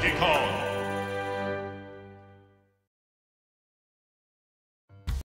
Donkey Kong.